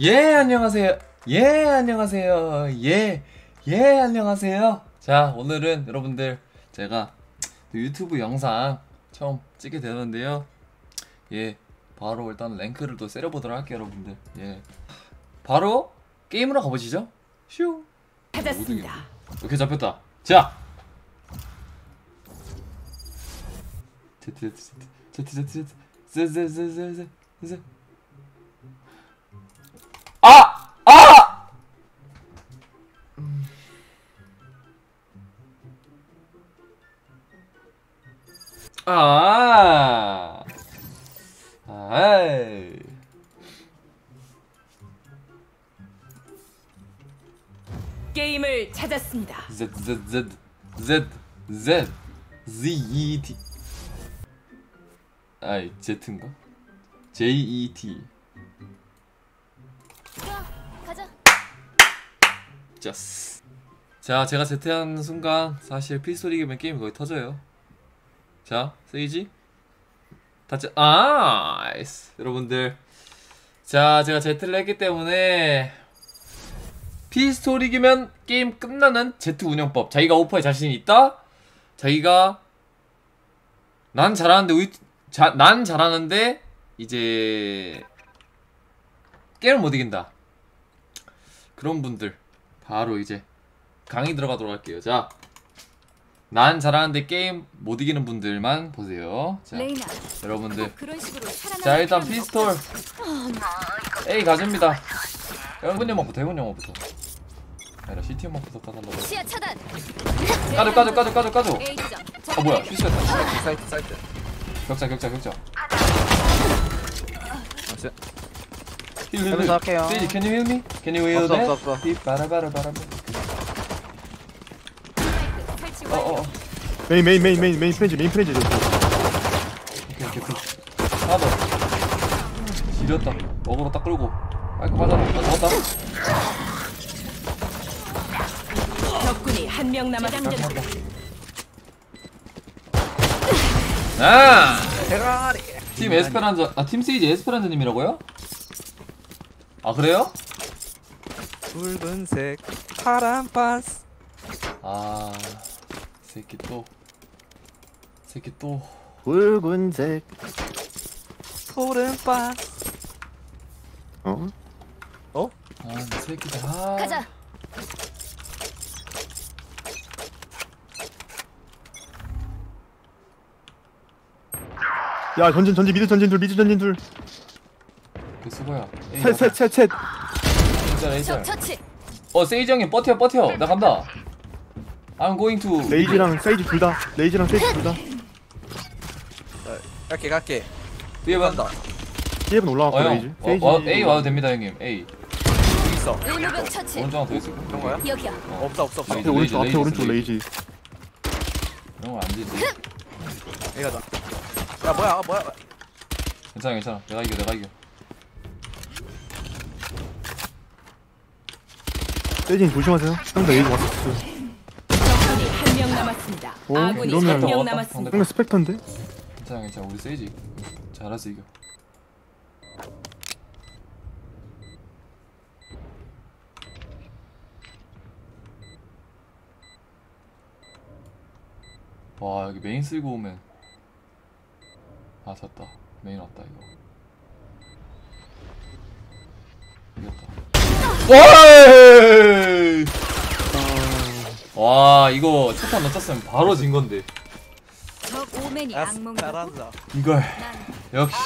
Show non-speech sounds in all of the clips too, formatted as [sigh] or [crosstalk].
예 안녕하세요. 예 안녕하세요. 예 예 안녕하세요. 자 오늘은 여러분들 제가 유튜브 영상 처음 찍게 되는데요. 예 바로 일단 랭크를 또 세려보도록 할게요 여러분들. 예. 바로 게임으로 가보시죠. 슈! 찾았습니다. 이렇게 잡혔다. 자! 제트 제트 제트 제트 제트 제트 제트 제트 제트 제트 아! 아이. 게임을 찾았습니다. Z Z Z Z Z Z E T 아이 Z인가? J E T 가자. 자 제가 제트하는 순간 사실 피스톨 이기면 게임이 거의 터져요 자 세이지? 다치 아 nice 여러분들. 자 제가 제트를 했기 때문에 피스톨 이기면 게임 끝나는 제트 운영법. 자기가 오퍼에 자신이 있다? 자기가 난 잘하는데 의, 자, 난 잘하는데 이제 게임을 못 이긴다. 그런 분들. 바로 이제 강의 들어가도록 할게요. 자, 난 잘하는데 게임 못 이기는 분들만 보세요. 자, 레이나. 여러분들. 그런 식으로 살아남을 자, 일단 피스톨 A 가집니다. 해군 영화부터 해군 영화부터. 아니라 CT 영화부터 까달라고. 없어. 까줘 까줘 까줘 까줘 까줘. 아 뭐야 실수했다. 사이트 사이트 격자 격자 격자. 없어 힐, 힐, 해면서 힐. 할게요. 세이지, can you heal me? Can you heal 없어, that? 없어, 없어. 이 바라바라바라. 설치 어 완료. 어. 어. 메인 메인 메인 메인 메인 프렌즈 메인 프렌즈 오케이 오케이 오케이 하나 더 지렸다 먹으러 딱 끌고 마이크 맞아라 나 잡았다 적군이 한 명 남았습니다. 아! 대가리 팀 에스페란자 아 팀 세이지 에스페란자 님이라고요? 아 그래요? 붉은색 파란 반스 아 새끼 또 새끼 또 붉은색 푸른 반스 어? 아, 이 새끼다. 아. 가자. 야 전진 전진 미드 전진 둘 미드 전진 둘 그 수고야. 에이, 셋 셋 셋셋 진짜 레이저. 적 처치. 어, 세이지 형님 버텨 버텨. 나 간다. I'm going to. 레이지랑 세이지 둘다 레이지랑 세이지 둘다 갈게 갈게 위에 간다 간다. B앱은 어 올라갔고 형. 레이지 어, 세이지 어, A 와도 됩니다 형님. A. 여기 있어 의무병 처치. 오른쪽 하나 더 있을 거야. 그런 거야? 여기야. 없어 없어 없어 레이지, 앞에 오른쪽 레이지, 앞에 오른쪽 레이지. 이런 거안 되지. 얘가 다야 뭐야 아, 뭐야 괜찮아 괜찮아. 내가 이겨 내가 이겨. 세이지는 조심하세요 상대 레이즈 왔어 남았습니다. 오, 아군이 이러면- 한명 왔다, 남았습니다. 상대 스펙터인데? 괜찮아 괜찮아. 우리 세이지. 잘할 수 이겨. 와 여기 메인 쓸고 오면 아 졌다 메인 왔다 이거 이겼다 와 와, 이거 첫판 넣쳤으면 바로 진 건데 악몽. 잘한다 이걸 난 역시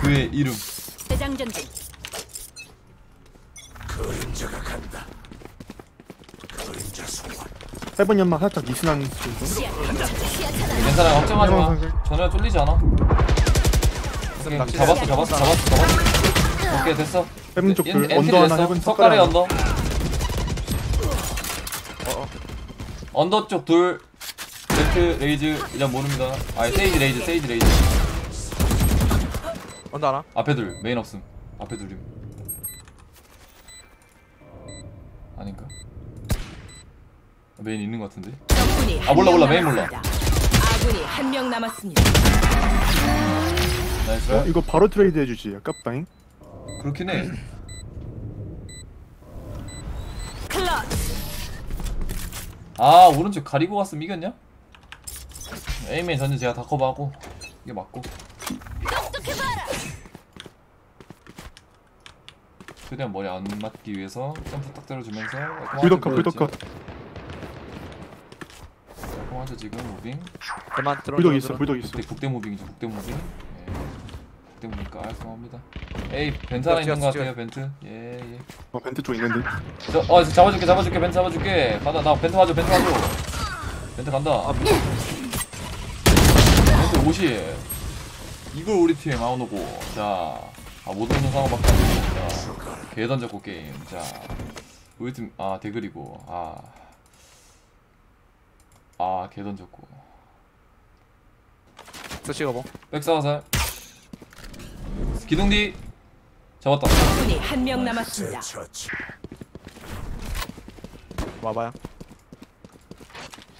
그의 이름 대장전 중. 해본 연막 살짝 미스난 정도? 시야. 시야 차단. 괜찮아 걱정하지 마. 전혀 쫄리지 않아 오케이, 잡았어 잡았어 잡았어 잡았어 오케이 됐어 해본 쪽 엔- 둘 엔트리 언더 하나. 해본 석가래 언더 어어 언더 쪽 둘 레트 레이즈 이런 모릅니다. 아 세이지 레이즈 세이지 레이즈. 언더 하나? 앞에 둘 메인 없음. 앞에 둘임 아닌가? 메인 있는 것 같은데? 아, 몰라, 한 몰라, 명 메인 몰라. 아군이 한 명 남았습니다. nice. 어? 이거 바로 트레이드 해주지. 아깝다잉. 그렇긴 해 아 오른쪽 가리고 갔으면 이겼냐? A 메인 전진 제가 다 커버하고 이게 맞고. 최대한 머리 안 맞기 위해서 점프 딱 때려주면서 불덕컷 불덕컷. 깔끔하죠 지금 무빙. 그만 들어. 불덕 있어 불덕 있어. 국대, 국대 무빙이죠 국대 무빙 예. 무빙 깔끔합니다. 에이 벤트 하나 있는 것 같아요 벤트. 예예. 어 벤트 쪽 있는데. 저, 어 잡아줄게 잡아줄게 벤트 잡아줄게. 간다 나 벤트 와줘 벤트 와줘. 벤트 간다. 벤트 50 이걸 우리 팀에 마우노고. 자 아, 못 오는 상황밖에 안 되고. 자 개던 잡고 게임. 자 우리 팀아 대글이고. 아 아 개던 잡고. 저 찍어봐. backside 기둥 뒤 잡았다. 적군이 한 명 남았습니다. 와봐요.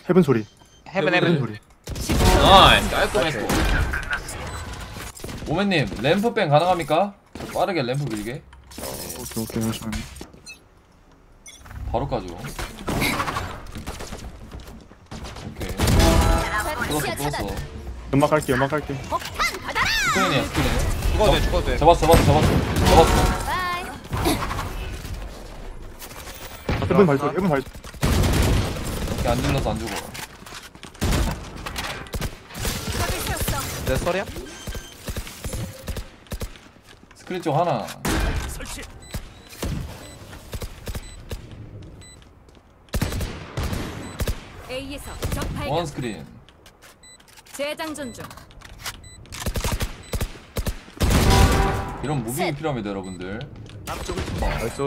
heaven 소리. heaven heaven. heaven. 소리. 10초 nice. 깔끔했고. 오맨님 ramp뱅 가능합니까? 빠르게 램프 밀게. 오케이 오케이 잠시만요. 바로 까죠 오케이. 차단. 뚫었어. 연막 갈게 연막 갈게 스크린이야 스크린 죽어도 돼 죽어도 돼. 잡았어 잡았어 잡았어 잡았어 바이. heaven 발소 heaven 발소 이렇게 안 질러서 안 죽어. 내 소리야? 스크린 쪽 하나 A에서 적 발견. one 스크린 재장전 중. 이런 moving이 셋. 필요합니다 여러분들 nice.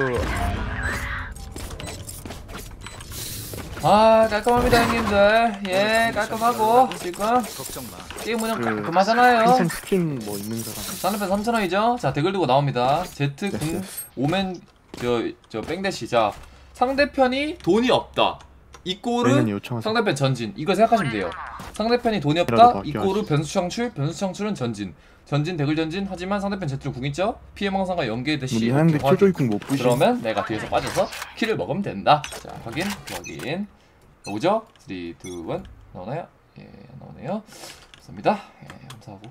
아 깔끔합니다 형님들 예 깔끔하고 지금 게임 운영 그, 깔끔하잖아요 스킨 뭐 있는 사람 싼레펜 3,000원이죠? 자 댓글 두고 나옵니다 Z 네. 오멘 저, 저 뺑대시 자 상대편이 돈이 없다 저희는 요청하세요. 상대편 전진. 이거 생각하시면 돼요. 상대편이 돈이 없다? 바뀌어야지. 이꼬르 변수 창출? 변수 창출은 전진. 전진 댓글 전진? 하지만 상대편 Z로 궁 있죠? 피해 망상과 연계되시 그러면 내가 뒤에서 빠져서 킬을 먹으면 된다. 자 확인 확인. 오죠? 3, 2, 1 나오나요? 예 나오네요. 감사합니다. 예 감사하고.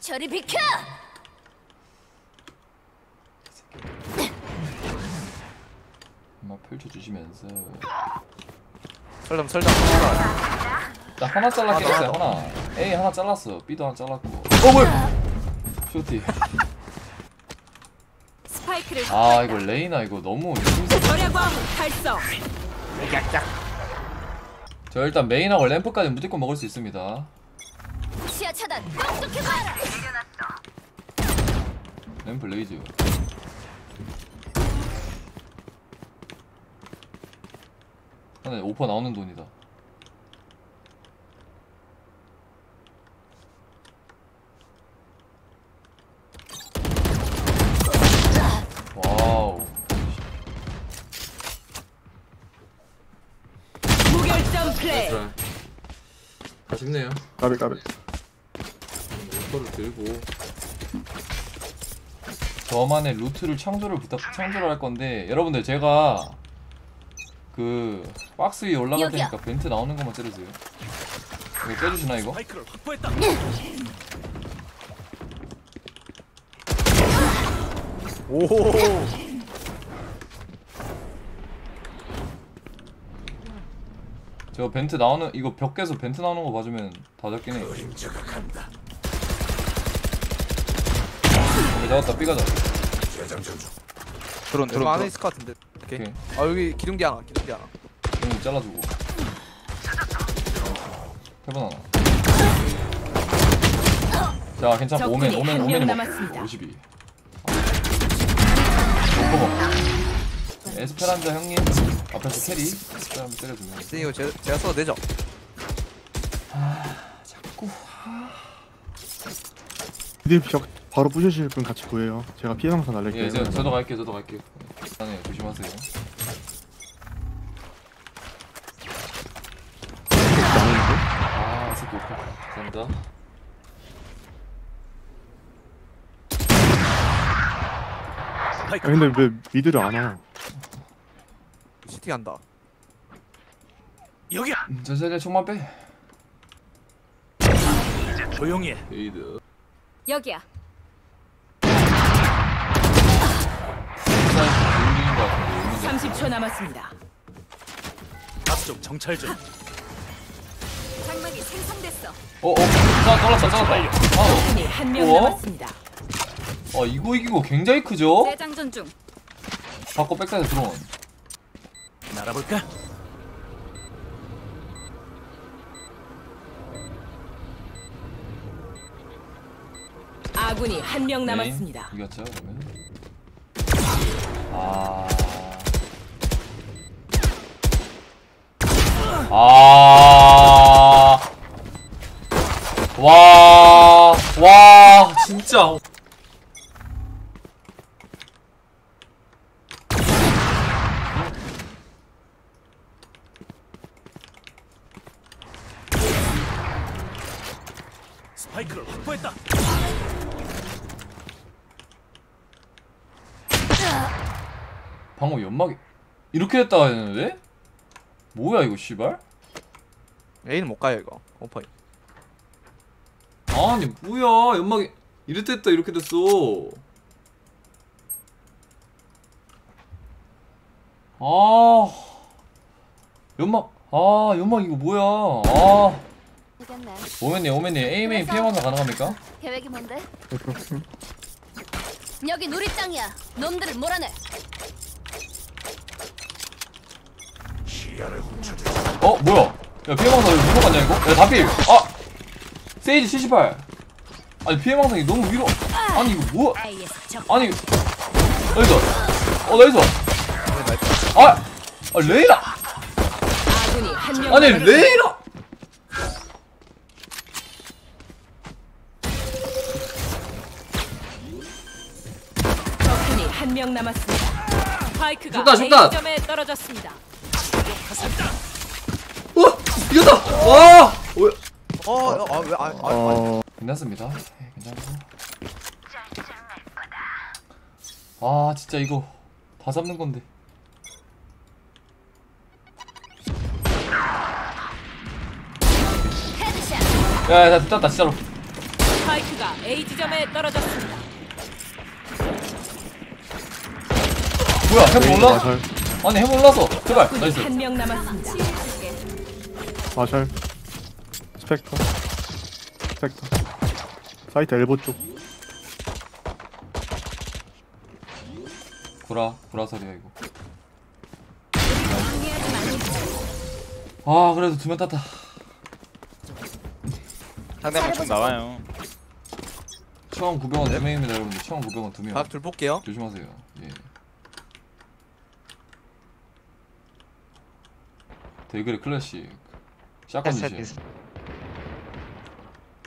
저리 비켜. 한번 펼쳐주시면서 설정 설정. 나 하나 잘랐게 했어요 하나. A 하나 잘랐어. B도 하나 잘랐고. 어 뭐야? 쇼티. 스파이크를 아 이거 레이나 이거 너무 달성. 저 일단 main하고 ramp까지 무조건 먹을 수 있습니다. 시야 차단. 똑똑해 봐라. 램프 레이즈 하나 오퍼 나오는 돈이다. wow. 무결점 플레이. 아쉽네요. 까비 까비. 이거를 들고. 저만의 루트를 창조를 부탁 창조를 할 건데 여러분들 제가 그 박스 위에 올라갈 여기요. 테니까 vent 나오는 것만 째주세요. 이거 째주시나 이거? 오. 저 벤트 나오는 이거 벽 깨서 벤트 나오는 거 봐주면 다 잡긴 해. 오케이, 잡았다 삐가자. 드론 드론, 안에 드론. 있을 것 같은데. 오케이. 오케이. 아 여기 기둥기 하나 기둥기 하나. 이거 잘라주고. 하나. 자 괜찮고 오멘 적군이 오멘 한명 오멘 남았습니다. 52. 오퍼 에스페란자 형님 앞에서 carry 에스페란자 때려주면 네, 이거 제, 제가 써도 되죠? 자꾸 mid 벽 바로 부셔실 분 같이 보여요 제가 피해망상 날릴게요 예 저, 저도 갈게요 저도 갈게요 일단은 조심하세요? 아이 새끼 오퍼 감사합니다 아 근데 왜 mid를 안 와? CT 한다. 여기야. 음, 천천히 총만 빼 조용히 해. 에이드 여기야. 일단 돌리는 거 같은데 30초 남았습니다. 앞쪽 정찰 중. 장막이 생성됐어. 어 어 자 떨어졌다 떨어졌다 아, 적군이 한 명 우와. 남았습니다. 어 이거 이기고 굉장히 크죠? 재장전 중. 바꿔 backside 드론 날아볼까? 아군이 한 명 남았습니다. 이겼죠 그러면 아... 아... 와... 와... 진짜 스파이크를 확보했다. 방금 연막이 이렇게 됐다 했는데? 뭐야 이거 씨발? A는 못 가요 이거. 오퍼. 아니 뭐야 연막이 이렇게 됐다 이렇게 됐어 아 연막 아 연막 이거 뭐야 아 되겠네. 오맨님 오맨님 에이메인 피해 만사 가능합니까? 계획이 뭔데? 네. 여기 땅이야. 놈들을 몰아내. 어 뭐야? 야 피해 망사 이거 위로 갔냐 이거? 야 다필. 아! 세이지 78 아니 피해 망상이 너무 위로 아니 이거 뭐야 적 아니 나이스. 어 나이스. 아, 아 레이라! 아니. 레이라! 적군이 한명 남았습니다. 슛다. A점에 떨어졌습니다. 어 이겼다. 와 어, 어, 아, 왜, 아, 아, 아, 어, 괜찮습니다. 네, 괜찮고. 아 진짜 이거 다 잡는 건데. headshot. 야야 땄다 진짜로. 스파이크가 A 지점에 떨어졌습니다. 뭐야 해몰 몰라? 아니 해몰라서 제발 나이스 한 명 남았습니다. 마샬, 스펙터, 스펙터. 사이트 엘보 쪽. 구라 구라 소리야 이거 아 그래도 두명 땄다 상대방 좀 나와요. 처음 900원 4명입니다 여러분들 처음 900원 2명 박 둘 볼게요. 조심하세요 예 대그레 클래식. 샷건 주시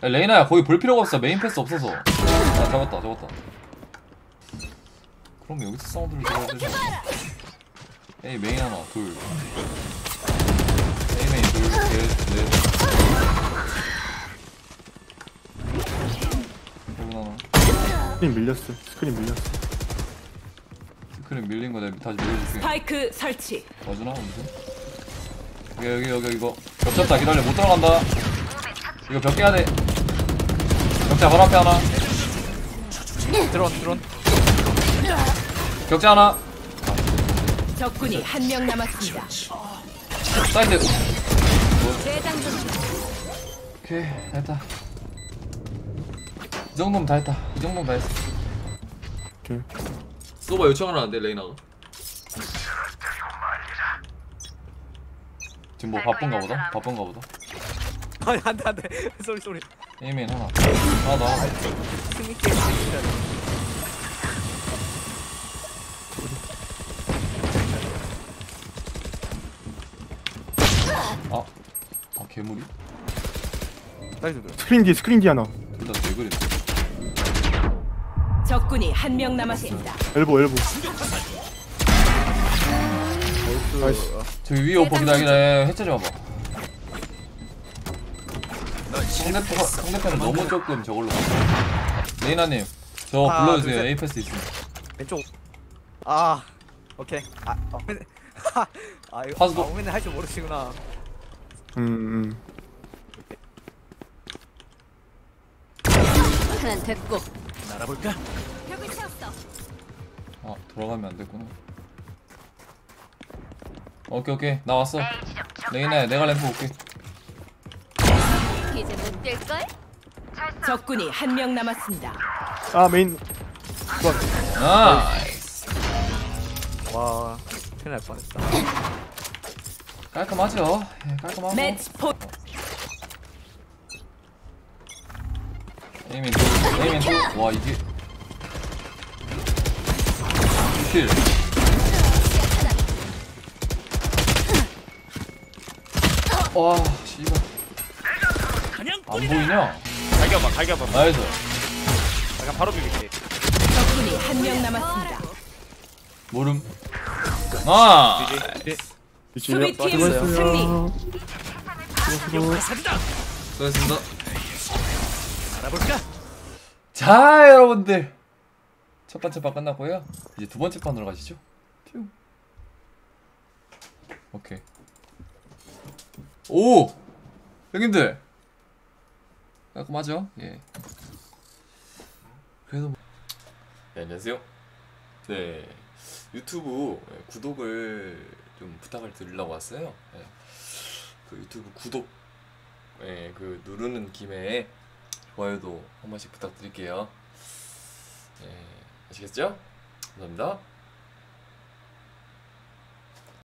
야, 레이나야 거기 볼 필요가 없어. 메인 패스 없어서. 아 잡았다 잡았다. 그럼 여기서 사운드를 들어야 되지. 에이 메인 하나 둘. 에이 메인 둘셋넷. 여기 하나? 스크린 밀렸어. 스크린 밀렸어. 스크린 밀린 거 내가 다시 밀어줄게. 스파이크 설치. 맞으나 무슨? 여기 여기 여기 이거. 겹쳤다. 기다려. 못 들어간다. 이거 벽 깨야 돼. 격자 바로 앞에 하나. 드론, 드론. 격자 하나. 적군이 한 명 남았습니다. 사이드. 재장전 중. 오케이 다 했다. 이 정도면 다 했다. 이 정도면 다 했어. 오케이. 소바 요청을 하는데 레이나가 지금 뭐 바쁜가 보다? 바쁜가 보다 아니, 안 돼, 안 돼. sorry, sorry. A main 하나 하나 승리 게임 진짜. 아, 아 괴물이? 나이스 드론. 스크린 뒤, 스크린 뒤 하나. 둘다 대그래 적군이 한 명 남았습니다. 엘보, 엘보. 나이스. 저기 위에 오퍼 기다 기다 해체 좀 봐봐 상대편, 상대편은 너무 조금 저걸로 갔어 레이나님 저 하나, 불러주세요 둘, 셋. 에이패스 있으면 왼쪽. 아, 오케이. 아, 어, [laughs] 아, 이거. 파수도. 아, 오면은 할줄 모르시구나. 음, 음. 됐고. 날아볼까? 벽을 세웠어. 아 돌아가면 안 됐구나 오케이 오케이. 나 왔어. 레이나야 내가 램프 올게. 이제 못 뛸걸? 적군이 한 명 남았습니다. 아 메인. 나이스. 와 큰일 날 뻔했다. 깔끔하죠? 예, 깔끔하고. 매치 포 에이민 투 에이민 투와 이게. 킬 와, 씨발. 안 보이냐? 갈겨봐 갈겨봐 nice. 약간 바로 비빌게 적군이 한 명 남았습니다. 모름. 아, 수비팀. 승리. 수고. 수고하셨습니다. 알아볼까? 자, 여러분들. 첫 번째 판 끝났고요. 이제 두 번째 판으로 가시죠. 퓨. 오케이. 오! 형님들. 깔끔하죠? 예. 그래도 뭐... 네, 안녕하세요. 네. 유튜브 예, 구독을 좀 부탁을 드리려고 왔어요. 예. 그 유튜브 구독 예, 그 누르는 김에 좋아요도 한 번씩 부탁드릴게요. 예, 아시겠죠? 감사합니다.